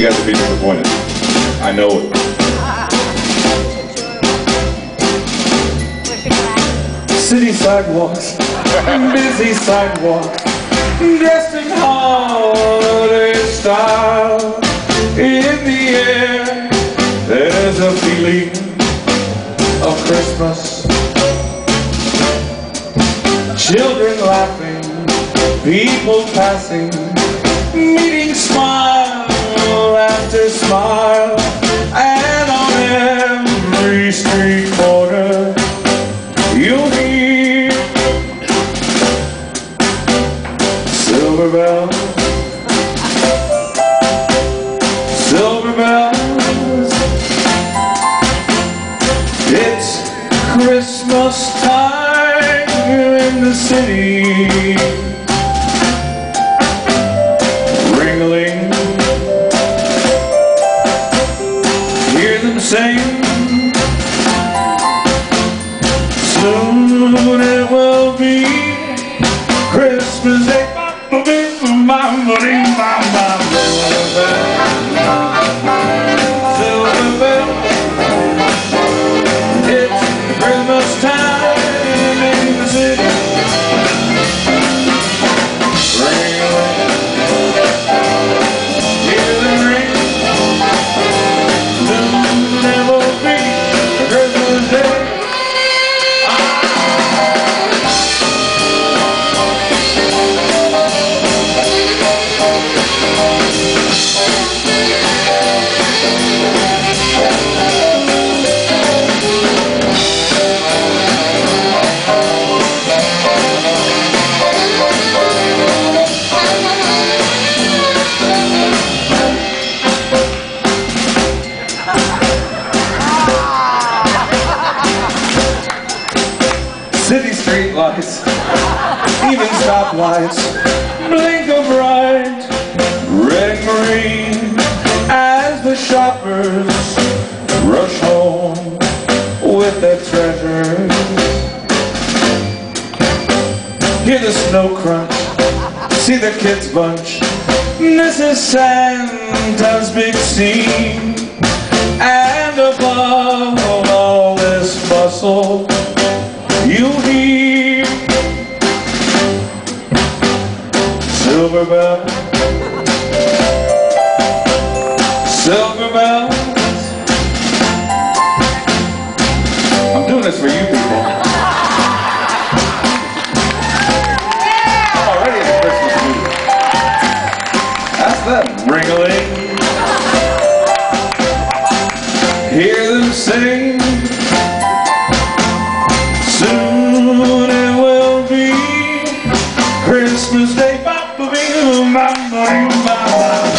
You guys will be disappointed. I know it. City sidewalks, busy sidewalks, dressed in holiday style. In the air, there's a feeling of Christmas. Children laughing, people passing, meeting smile after smile, and on every street corner you'll hear silver bells, silver bells. It's Christmas time in the city. Ringling, sing. Street lights, even stoplights, blink of bright, red and green, as the shoppers rush home with their treasures. Hear the snow crunch, see the kids bunch. Is Santa's big scene, and above silver bells, silver bells. I'm doing this for you Day. Ba, ba,